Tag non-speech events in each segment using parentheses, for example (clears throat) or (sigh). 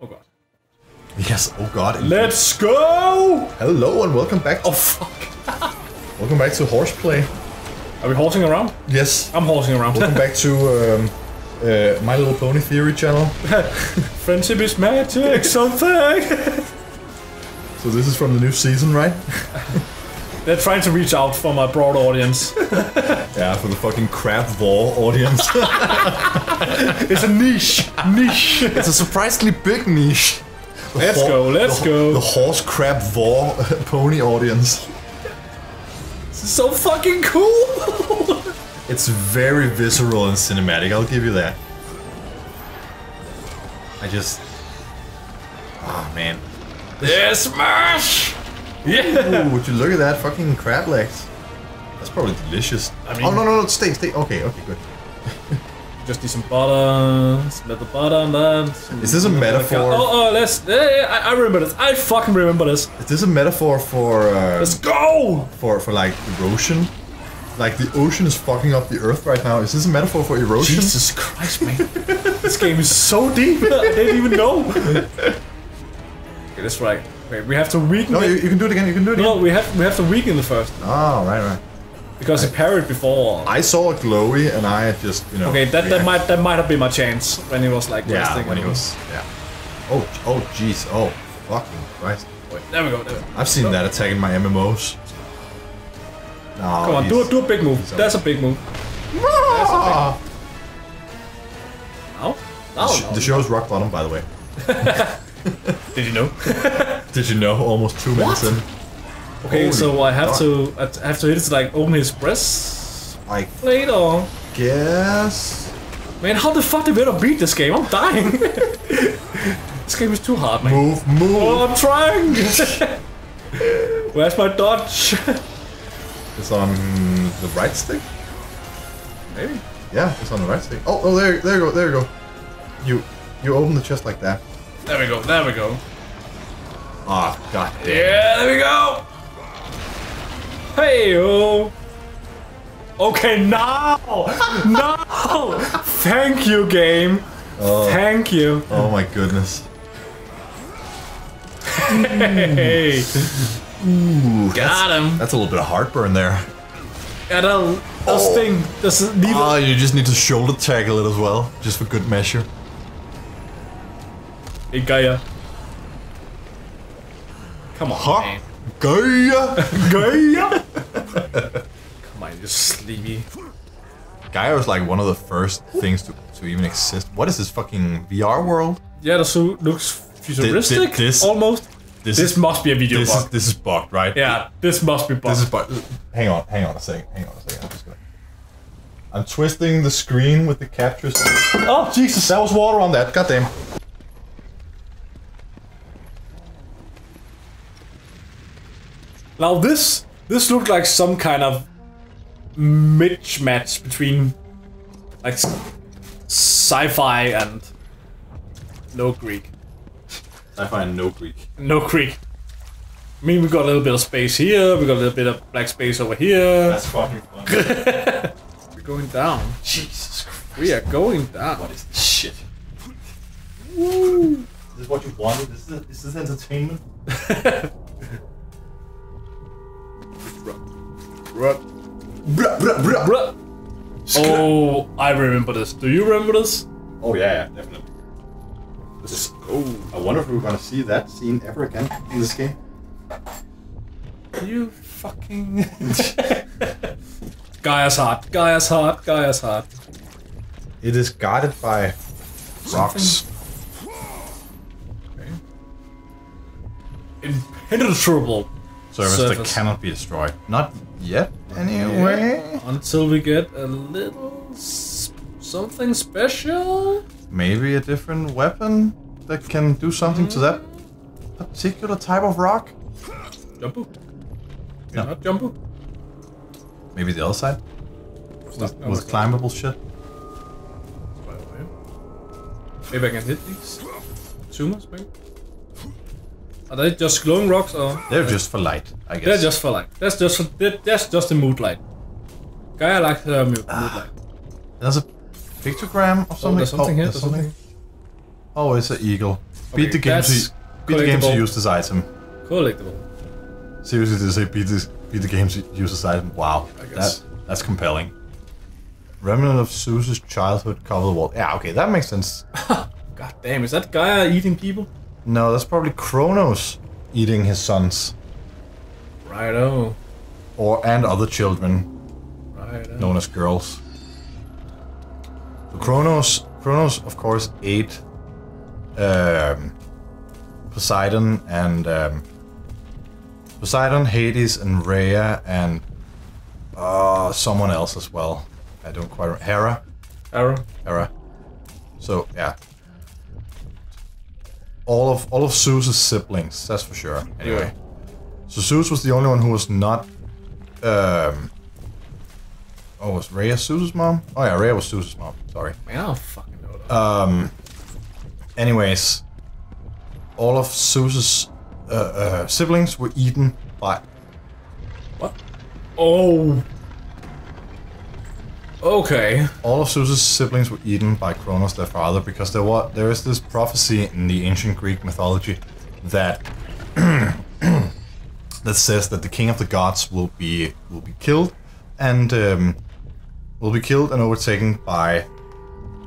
Oh god. Yes, oh god. Let's go! Hello and welcome back Oh fuck. welcome back to Horseplay. Are we horsing around? Yes. I'm horsing around. Welcome back to um, uh, My Little Pony Theory channel. (laughs) Friendship is magic, something. (laughs) So this is from the new season, right? (laughs) They're trying to reach out for my broad audience. (laughs) Yeah, for the fucking crab war audience. (laughs) It's a niche. Niche. it's a surprisingly big niche. The Let's hor- go, let's the, go. The horse crab war (laughs) pony audience. This is so fucking cool. It's very visceral and cinematic, I'll give you that. I just... Oh man. yeah, smash. Yeah. Ooh, would you look at that fucking crab legs? That's probably delicious. I mean- oh no no no! Stay stay. Okay okay good. (laughs) Just need some butter. Smell the butter on that. Is this a metaphor? Oh, oh, let's. Yeah, I, I remember this. I fucking remember this. Is this a metaphor for uh, Let's go. for for like erosion? Like the ocean is fucking up the earth right now. Is this a metaphor for erosion? Jesus Christ, man. this game is so deep. (laughs) I didn't even know. (laughs) okay, that's right. Wait, we have to weaken. No, it. you, you can do it again. You can do it again. No, we have we have to weaken the first Oh right right. because he parried before. I saw a glowy and I just you know. okay, that, that might that might have been my chance when he was like Yeah, resting when he was yeah. Oh oh jeez oh fucking Christ. Wait, there we go. There we. I've seen that attack in my MMOs. No, Come on, do a, do a big move. That's a big move. Ah! Ow. The Ow, sh- no. The show's rock bottom, by the way. (laughs) (laughs) Did you know? (laughs) Did you know? Almost two minutes in. Okay, Holy so I have God. to I have to hit it to like open his breast I plate or guess. man, how the fuck did we ever beat this game? I'm dying. (laughs) this game is too hard, man. Move, move. Oh, I'm trying. (laughs) Where's my dodge? (laughs) It's on the right stick. Maybe. Yeah, it's on the right stick. Oh, oh, there, there you go, there you go. You, you open the chest like that. There we go. There we go. Ah, god damn. Yeah, there we go. Hey oh. Okay, now, (laughs) no. Thank you, game. Thank you. Oh my goodness. Hey, (laughs) Ooh, got that's, him. that's a little bit of heartburn there. Yeah, that, this Oh. thing, this. Oh, you just need to shoulder tackle it as well, just for good measure. Hey, Gaia. Come on, Huh? man. Gaia! Gaia. (laughs) Come on, you're sleepy. Gaia was like one of the first things to, to even exist. What is this fucking VR world? Yeah, the suit looks futuristic. this- almost. This, This is must be a video this is this is bugged, right? Yeah, this must be bugged. This is bugged. Hang on, hang on a second. Hang on a second. I'm just gonna. I'm twisting the screen with the capture. Oh Jesus! That was water on that. Goddamn. Now this this looked like some kind of mismatch between like sci-fi and no Greek. I find no Greek. No Greek. I mean, we got a little bit of space here. We got a little bit of black space over here. That's fucking fun. (laughs) We're going down. Jesus Christ. We are going down. What is this shit? Is this what you wanted? Is this, is this entertainment? (laughs) Bruh, bruh, bruh. Bruh. Oh, I remember this. Do you remember this? Oh yeah, yeah, definitely. This is, oh, I wonder if we're gonna see that scene ever again in this game. You fucking. (laughs) Gaia's heart. Gaia's heart. Gaia's heart. It is guarded by rocks. Okay. Impenetrable. Surface that cannot be destroyed. Not yet, anyway. Until we get a little something special. Maybe a different weapon that can do something to that particular type of rock. Jumpu. No. Not Jumpu. Maybe the other side no, with climbable shit. not, by the way. Maybe I can hit these. Tumors, maybe. Are they just glowing rocks or? They're just for light, I guess. They're just for light. That's just for, that- that's just the mood light. Gaia likes her uh, mood, mood ah. light. There's a pictogram or oh, something. Oh, there's something here. there's something. Oh, it's an eagle. beat the Okay, game to beat the game to use this item. Collectible. Seriously, they say beat this beat the game to use this item. Wow, I guess. that that's compelling. Remnant of Zeus's childhood cover the wall. Yeah, okay, that makes sense. (laughs) God damn, is that guy eating people? No, that's probably Kronos eating his sons Righto. or and other children Righto. known as girls. So Kronos, Kronos, of course, ate um, Poseidon and um, Poseidon, Hades, and Rhea, and uh, someone else as well. I don't quite remember. Hera, Arrow. Hera. So yeah, all of all of Zeus's siblings. That's for sure. Anyway, so Zeus was the only one who was not. Um, oh, was Rhea Zeus's mom? Oh yeah, Rhea was Zeus's mom. Sorry. Man, I don't fucking know that. Um. Anyways, all of Zeus's uh, uh, siblings were eaten by. what? Oh. Okay. All of Zeus's siblings were eaten by Kronos, their father, because there was there is this prophecy in the ancient Greek mythology that (clears throat) that says that the king of the gods will be will be killed and um, will be killed and overtaken by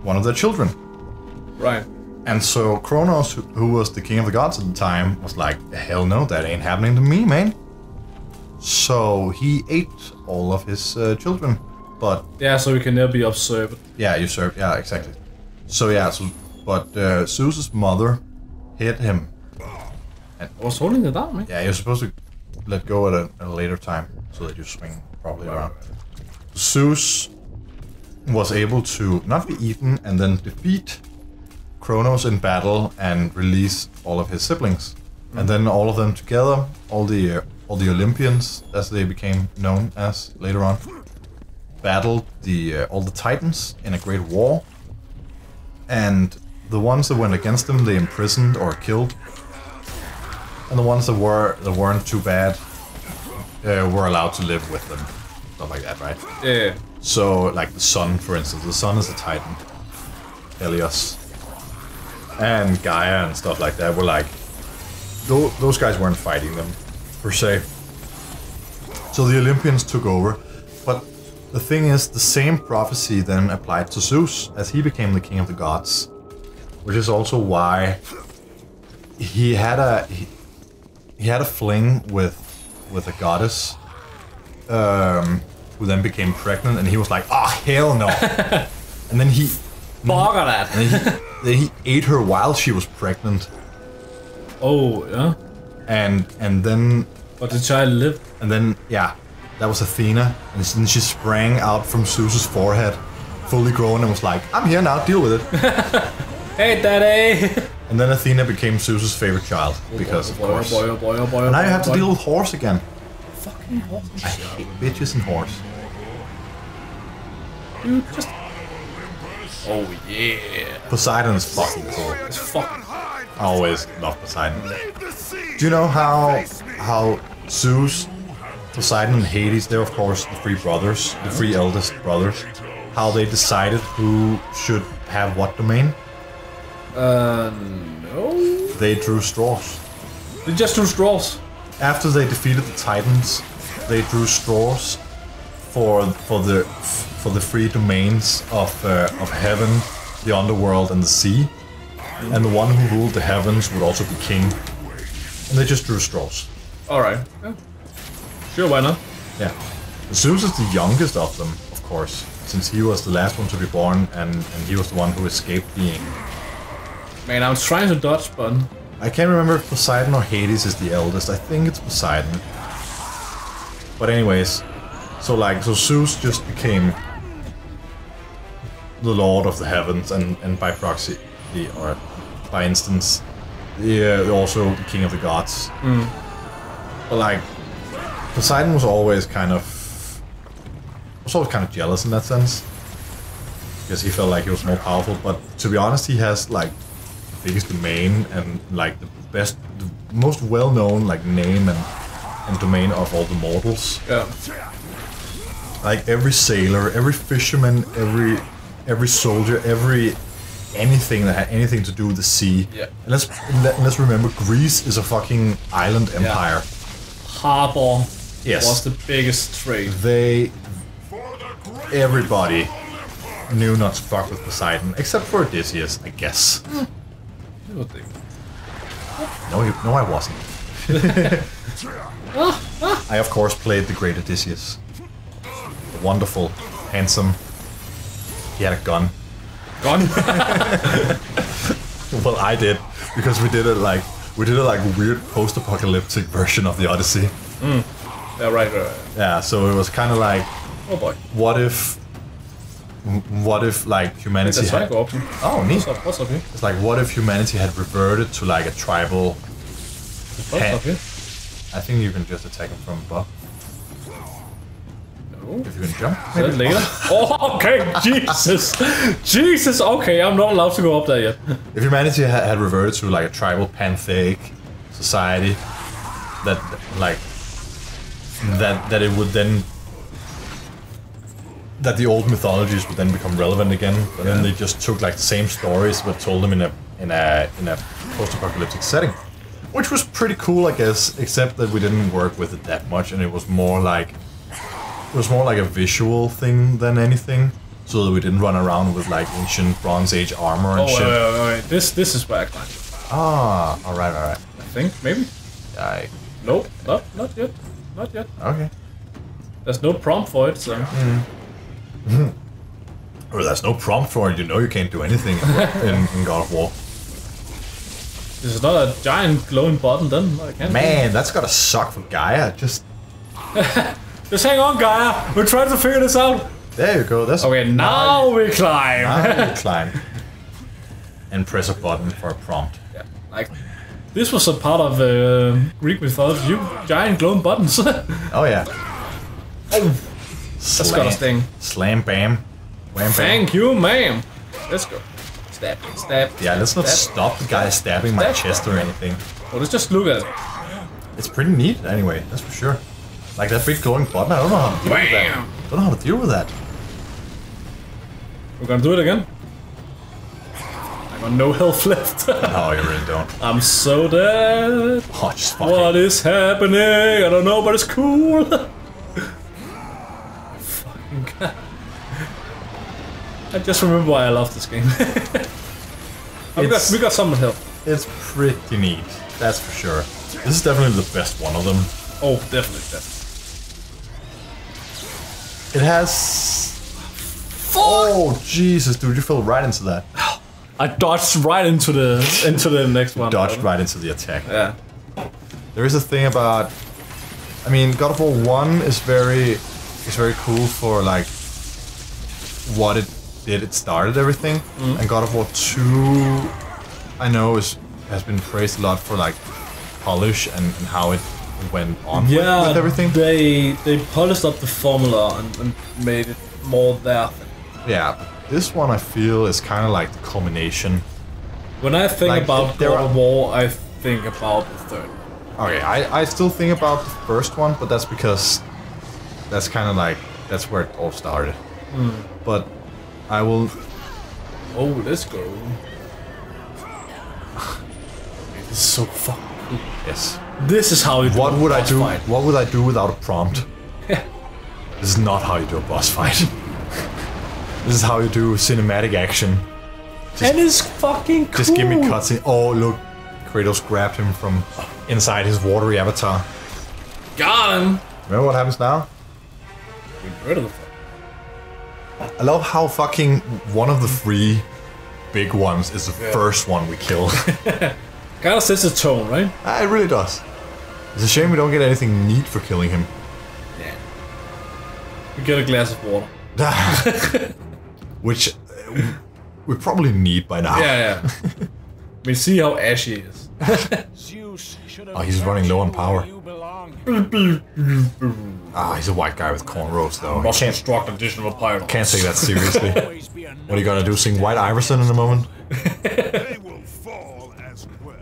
one of their children. Right. And so Kronos, who, who was the king of the gods at the time, was like, "Hell no, that ain't happening to me, man." So he ate all of his uh, children, but Yeah, so we can never be observed. yeah, usurp. Yeah, exactly. So yeah, so but uh, Zeus's mother hit him. I was holding it down, man. Yeah, you're supposed to let go at a, at a later time so that you swing properly around. Zeus was able to not be eaten and then defeat Kronos in battle and release all of his siblings, and then all of them together, all the uh, all the Olympians, as they became known as later on, battled the uh, all the Titans in a great war, and the ones that went against them they imprisoned or killed, and the ones that were that weren't too bad uh, were allowed to live with them, stuff like that, right? Yeah. So, like the sun, for instance, the sun is a titan, Helios, and Gaia and stuff like that were like, tho- those guys weren't fighting them per se. So the Olympians took over, but the thing is, the same prophecy then applied to Zeus as he became the king of the gods, which is also why he had a he, he had a fling with with a goddess um, who then became pregnant, and he was like, "Ah, hell no!" (laughs) and then he, Bugger that. (laughs) then he, then he ate her while she was pregnant, Oh, yeah. and and then But the child lived. and then yeah, that was Athena, and then she sprang out from Zeus's forehead, fully grown, and was like, "I'm here now, deal with it." (laughs) Hey, daddy! (laughs) and then Athena became Zeus's favorite child because, of oh, boy, oh, course. Oh boy, oh boy, oh boy, oh Now you have to oh, deal with horse again. Fucking horse. I hate bitches and horse. Dude, just. Oh, yeah. Poseidon is fucking cool. It's fucking. I always love Poseidon. Do you know how how Zeus, Poseidon, and Hades, they're of course the three brothers, the three eldest brothers, how they decided who should have what domain? Uh, no. They drew straws. They just drew straws. After they defeated the Titans, they drew straws for for the for the three domains of uh, of heaven, the underworld, and the sea. And the one who ruled the heavens would also be king. And they just drew straws. Alright. Yeah. Sure, why not? Yeah. Zeus is the youngest of them, of course, since he was the last one to be born and, and he was the one who escaped being. Man, I was trying to dodge, but. I can't remember if Poseidon or Hades is the eldest. I think it's Poseidon. But anyways, so like so Zeus just became the lord of the heavens and, and by proxy the or by instance the uh, also the king of the gods. But like Poseidon was always kind of was always kind of jealous in that sense. Because he felt like he was more powerful, but to be honest, he has like the biggest domain and like the, best, the most well-known like name and and domain of all the mortals. Yeah. Like every sailor, every fisherman, every every soldier, every anything that had anything to do with the sea. Yeah. And let's let, let's remember, Greece is a fucking island empire. Yeah. Harbor Yes. was the biggest trade. They, everybody, knew not to fuck with Poseidon, except for Odysseus, I guess. You would think. No, you, no, I wasn't. (laughs) I of course played the great Odysseus. Wonderful, handsome. He had a gun. Gun. (laughs) Well, I did because we did it like we did it like weird post-apocalyptic version of the Odyssey. Hmm. Yeah, right, right, right. Yeah, so it was kind of like, Oh boy. what if, what if like humanity had? Oh, neat. What's up? What's up here? It's like, what if humanity had reverted to like a tribal? What's up here? I think you can just attack him from above No. if you can jump. That later? (laughs) oh, okay. Jesus. Jesus. Okay, I'm not allowed to go up there yet. If humanity ha- had reverted to like a tribal pantheic society, that like that that it would then that the old mythologies would then become relevant again. But then they just took like the same stories but told them in a in a in a post-apocalyptic setting, which was pretty cool, I guess. Except that we didn't work with it that much, and it was more like it was more like a visual thing than anything. So that we didn't run around with like ancient Bronze Age armor and Oh, shit. wait, wait, wait. This, this is where I climbed. Ah, all right, all right. I think, maybe? I, Nope. Not, not yet. Not yet. okay. There's no prompt for it, so. Hmm. (laughs) Well, there's no prompt for it. You know you can't do anything in, (laughs) in God of War. This is not a giant glowing button then. Man, that's gotta suck for Gaia. Just (laughs) Just hang on, Gaia. We're trying to figure this out. there you go. That's Okay, now we climb. now you climb and press a button for a prompt. Yeah, like this was a part of uh, Greek mythology. You giant glowing buttons. (laughs) Oh yeah. That's got a sting. Slam, bam, wham, bam. Thank you, ma'am. Let's go. Stab, stab. Yeah, let's not stab. stop the guy stabbing my chest or anything. Oh, let's just look at it. It's pretty neat anyway. That's for sure. Like that big glowing button. I don't know how to deal with that. Bam. Don't know how to deal with that. We're gonna do it again. Got no health (laughs) left. Oh, you really don't. I'm so dead. Oh, just fucking. What is happening? I don't know, but it's cool. Fucking god. I just remember why I love this game. (laughs) we, got, we got someone help. It's pretty neat, that's for sure. This is definitely the best one of them. Oh, definitely, definitely. It has. Oh Jesus, dude! You fell right into that. (laughs) I dodged right into the into the next one. Dodged right into the attack. Yeah. There is a thing about. I mean, God of War One is very, is very cool for like what it did. It started everything, mm. and God of War Two, I know is has been praised a lot for like polish and, and how it went on with- Yeah, with, everything. They they polished up the formula and, and made it more there. Yeah, this one I feel is kind of like the culmination. When I think Like, about there God are- of War, I think about the third. Okay, I, I still think about the first one, but that's because that's kind of like that's where it all started. Hmm. But I will. Oh, let's go. This is so fucking. Yes. This is how you do What a would I do? fight. What would I do without a prompt? this is not how you do a boss fight. This is how you do cinematic action. And it's fucking cool. Just give me cutscene. Oh look, Kratos grabbed him from inside his watery avatar. Got him. Remember what happens now? We rid of the fuck. I love how fucking one of the three big ones is the first one we kill. (laughs) (laughs) Kind of sets the tone, right? Ah, it really does. It's a shame we don't get anything neat for killing him. Yeah. We get a glass of water. (laughs) Which uh, we probably need by now. Yeah, yeah. (laughs) I mean, see how ashy he is. Oh, he's running low on power. You. Ah, he's a white guy with cornrows though. I Must can't, construct additional pylons. can't take that seriously. (laughs) Always be a what are you gonna do? Sing White Iverson in a moment? (laughs) They will fall as well.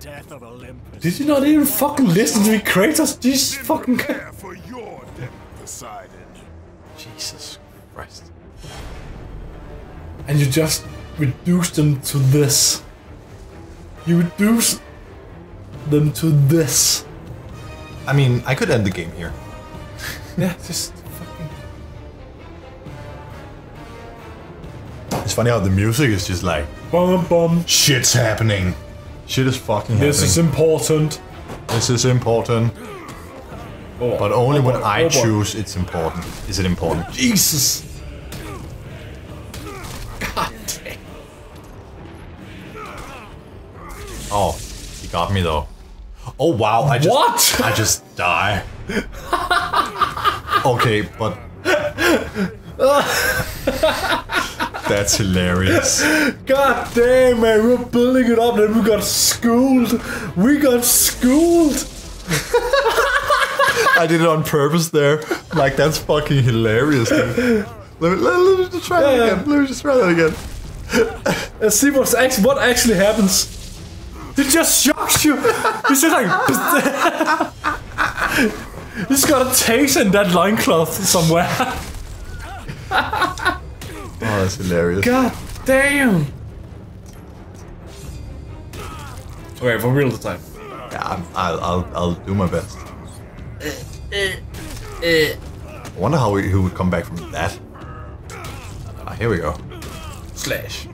death of Olympus. Did you not even fucking listen to me, Kratos? Jesus fucking. Prepare for your death, Poseidon. Jesus Christ. And you just reduce them to this. You reduce them to this. I mean, I could end the game here. (laughs) Yeah, just fucking. It's funny how the music is just like, Bum bum. shit's happening. Shit is fucking This is important. this is important. Oh, But only oh when boy, I oh boy. choose it's important. Is it important? Jesus. Oh, he got me though. Oh wow, I just What? I just die. (laughs) okay, but That's hilarious. God damn, man, we were building it up, and we got schooled. We got schooled. I did it on purpose there. Like that's fucking hilarious. Dude. Let me, let, let me just try that again. Let me just try that again. Let's see what's what actually happens. It just shocks you. It's just like (laughs) he's got a taste in that loincloth somewhere. (laughs) Oh, that's hilarious. God damn. Okay, for real this time. Yeah, I'm, I'll, I'll, I'll do my best. I wonder how he, he would come back from that. Ah, here we go. Slash.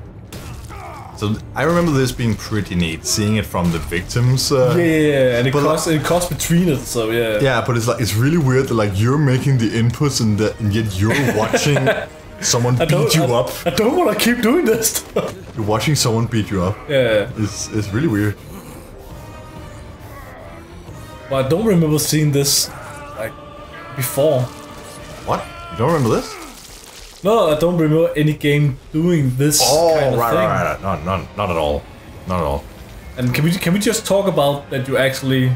So I remember this being pretty neat, seeing it from the victims. Uh, Yeah, yeah, yeah, and it costs it costs between it, so yeah. Yeah, but it's like it's really weird that like you're making the inputs and, the, and yet you're (laughs) watching someone beat you I, up. I don't want to keep doing this. You're watching someone beat you up. yeah, It's it's really weird. but I don't remember seeing this like before. What? You don't remember this? No, I don't remember any game doing this Oh, kind of right, thing. right, right. Not, not, not at all. Not at all. And can we can we just talk about that you actually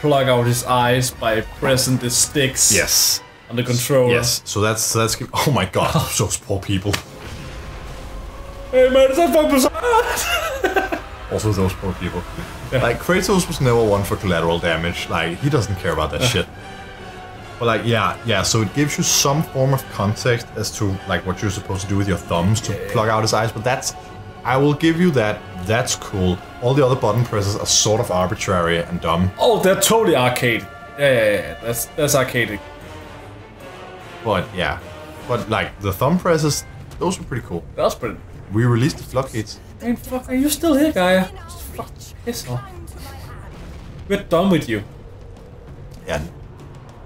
plug out his eyes by pressing the sticks Yes. on the controller? Yes. So that's that's. Oh my god, (laughs) those poor people. Hey man, is that fucking bizarre? (laughs) Also, those poor people. Like Kratos was never one for collateral damage. Like he doesn't care about that uh. shit. But like, yeah, yeah. So it gives you some form of context as to like what you're supposed to do with your thumbs to plug out his eyes. But that's, I will give you that. That's cool. All the other button presses are sort of arbitrary and dumb. oh, they're totally arcade. Yeah, yeah, yeah. That's that's arcade. But yeah, but like the thumb presses, those were pretty cool. That's pretty. We released the floodgates. Ain't fuck, are you still here, guy? Fuck, piss off. Oh. We're done with you. Yeah.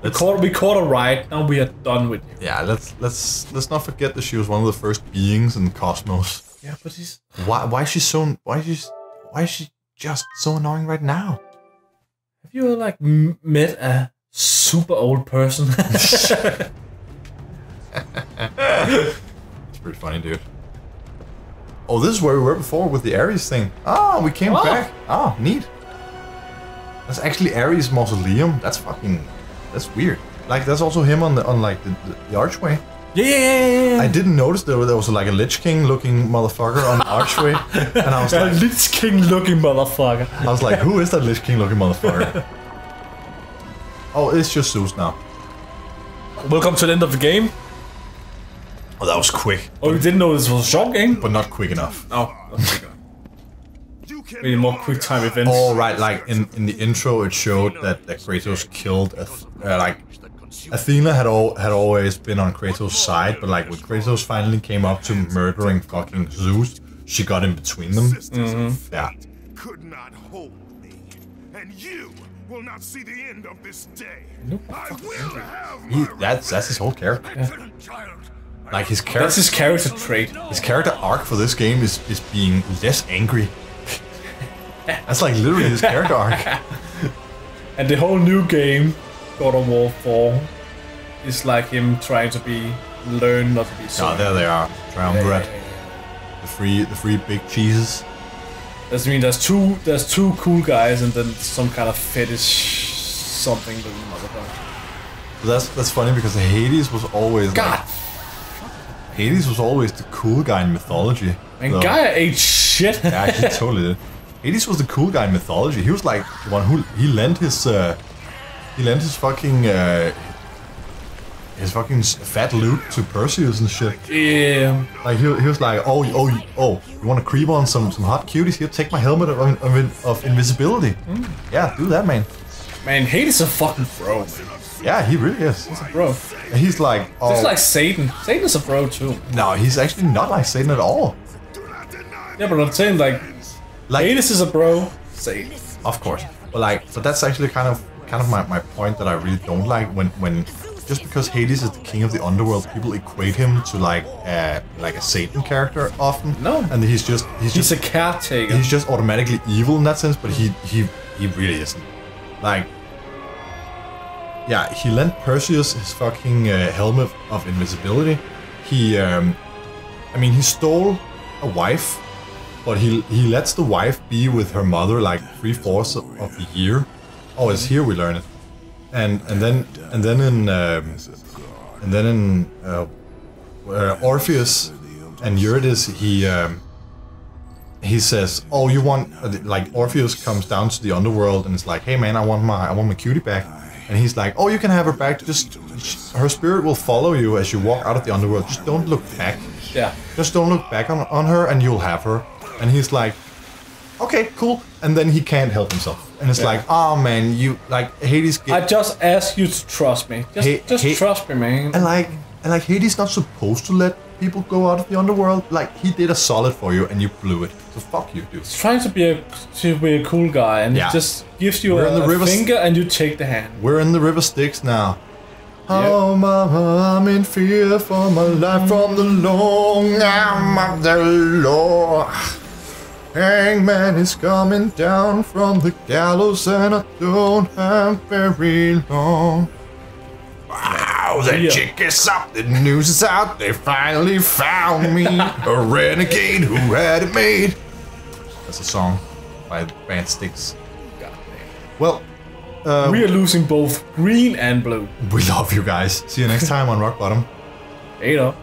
We Let's, caught, we caught a ride. Now we are done with you. yeah, let's let's let's not forget that she was one of the first beings in the cosmos. Yeah, but he's. Why why is she so why is she why is she just so annoying right now? Have you like m- met a super old person? (laughs) (laughs) It's pretty funny, dude. Oh, this is where we were before with the Ares thing. Ah, we came Oh. back. Oh, neat. That's actually Ares' mausoleum. That's fucking. That's weird. Like that's also him on the on like the, the, archway. yeah, yeah, yeah. I didn't notice there, there was like a Lich King looking motherfucker on the (laughs) archway, and I was A like, Lich King looking motherfucker. I was like, who is that Lich King looking motherfucker? (laughs) oh, it's just Zeus now. Welcome to the end of the game. Oh, that was quick, Oh, you didn't know this was a short game? but not quick enough. Oh, okay. You can Maybe more quick time events. Oh, right, like in, in the intro, it showed that, that Kratos killed, Ath- uh, like, Athena had all, had always been on Kratos' side, but like when Kratos finally came up to murdering fucking Zeus, she got in between them. Yeah. could not hold me, and you will not see the end of this day. I will have He, that's that's his whole character. excellent child. Like his character. That's character, his character trait. his character arc for this game is is being less angry. That's like literally his character arc. (laughs) And the whole new game, God of War 4, is like him trying to be, learn not to be so. Oh, there they are, Triumvirate, the three the three big cheeses. That's I mean there's two there's two cool guys and then some kind of fetish something with motherfucker. That's that's funny because Hades was always God, like, Hades was always the cool guy in mythology. and though. Gaia ate shit. Yeah, he (laughs) totally did. Hades was the cool guy in mythology. He was like the one who he lent his uh, he lent his fucking uh, his fucking fat loot to Perseus and shit. Yeah. Like he, he was like, oh oh oh, you want to creep on some some hot cuties? Here, take my helmet of, of, of invisibility. Yeah, do that, man. Man, Hades is a fucking bro, man. Yeah, he really is. He's a bro. He's like, oh Just like Satan. Satan is a bro too. no, he's actually not like Satan at all. Yeah, but I'm saying like Like Hades is a bro. Say, Of course, but like, but that's actually kind of kind of my, my point that I really don't like when when just because Hades is the king of the underworld, people equate him to like uh, like a Satan character often. No. and he's just he's He's just a caretaker. he's just automatically evil in that sense, but he he he really isn't. Like, yeah, he lent Perseus his fucking uh, helmet of invisibility. He, um, I mean, he stole a wife, but he he lets the wife be with her mother like three fourths of, of the year. Oh, it's here we learn it, and and then and then in um, and then in uh, uh, Orpheus and Eurydice, he. Um, he says, "Oh, you want like Orpheus comes down to the underworld and it's like, hey man, I want my I want my cutie back." And he's like, "Oh, you can have her back. Just her spirit will follow you as you walk out of the underworld. Just don't look back. yeah. Just don't look back on on her, and you'll have her." And he's like, "Okay, cool." And then he can't help himself, and it's like, "Oh man, you like Hades." I just ask you to trust me. Just, Hey- just hey- trust me, man. and like and like Hades not supposed to let people go out of the underworld. Like he did a solid for you, and you blew it. So fuck you, dude. He's trying to be a to be a cool guy, and Yeah. he just gives you We're a, in the river finger, and you take the hand. We're in the river Styx now. Oh, mama, I'm in fear for my life from the long arm of the law. Hangman is coming down from the gallows, and I don't have very long. Wow, that Yeah. chick is up. The news is out. They finally found me, (laughs) a renegade who had it made. That's a song by the band Styx. Well, uh, we are losing both green and blue. we love you guys. See you next time on Rock Bottom. Later.